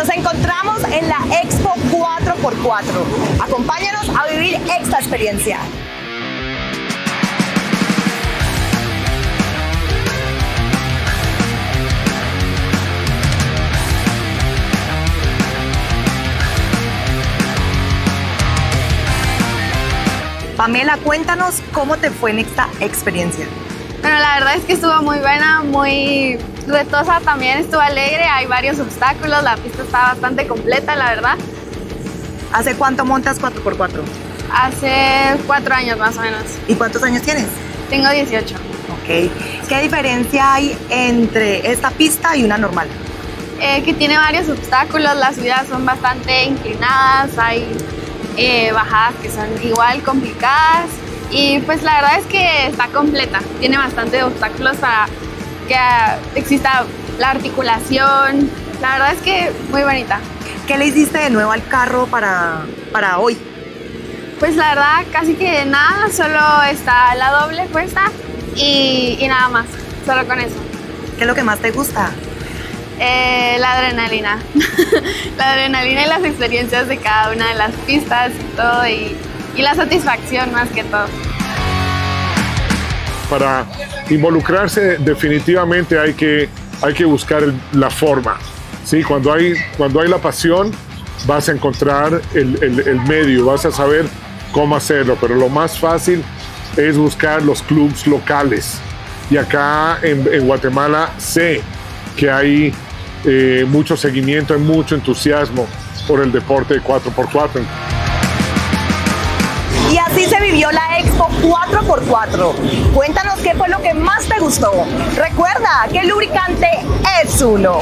Nos encontramos en la Expo 4x4. Acompáñanos a vivir esta experiencia. Pamela, cuéntanos cómo te fue en esta experiencia. Bueno, la verdad es que estuvo muy buena, muy retosa también, estuvo alegre, hay varios obstáculos, la pista está bastante completa, la verdad. ¿Hace cuánto montas 4x4? Hace cuatro años más o menos. ¿Y cuántos años tienes? Tengo 18. Ok. ¿Qué diferencia hay entre esta pista y una normal? Eh, que tiene varios obstáculos, las subidas son bastante inclinadas, hay eh, bajadas que son igual complicadas y pues la verdad es que está completa, tiene bastantes obstáculos para que exista la articulación, la verdad es que muy bonita. ¿Qué le hiciste de nuevo al carro para, para hoy? Pues la verdad casi que nada, solo está la doble puesta y, y nada más, solo con eso. ¿Qué es lo que más te gusta? Eh, la adrenalina. la adrenalina y las experiencias de cada una de las pistas y todo, y, y la satisfacción más que todo. Para involucrarse definitivamente hay que, hay que buscar la forma. ¿sí? Cuando, hay, cuando hay la pasión vas a encontrar el, el, el medio, vas a saber cómo hacerlo, pero lo más fácil es buscar los clubs locales. Y acá en, Guatemala sé que hay eh, mucho seguimiento, hay mucho entusiasmo por el deporte de 4x4. Y así se vivió la Expo 4x4. Cuéntanos qué fue lo que más te gustó. Recuerda que el lubricante es uno.